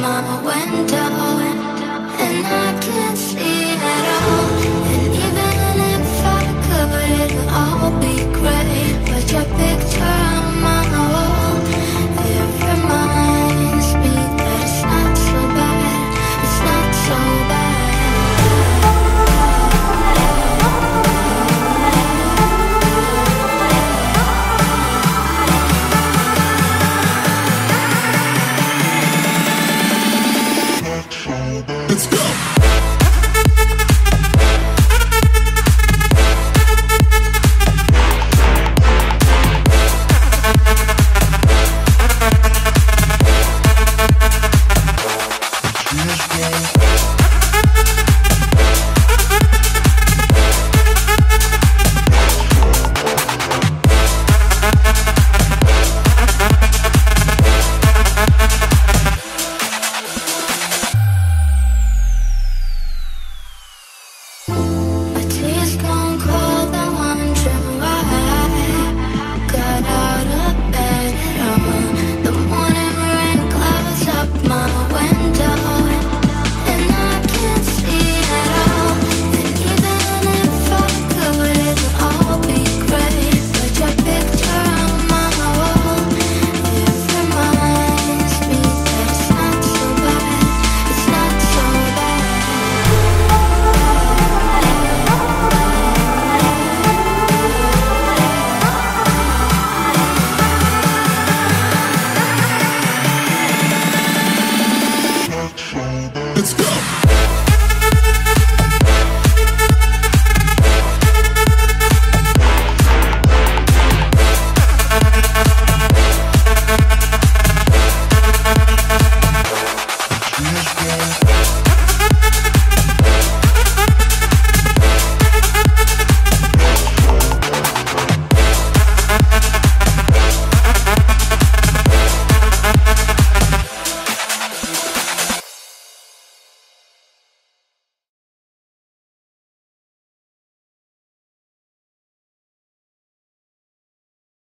Mama went down. Let's go. Let's go. Yeah.